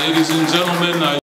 ladies and gentlemen, I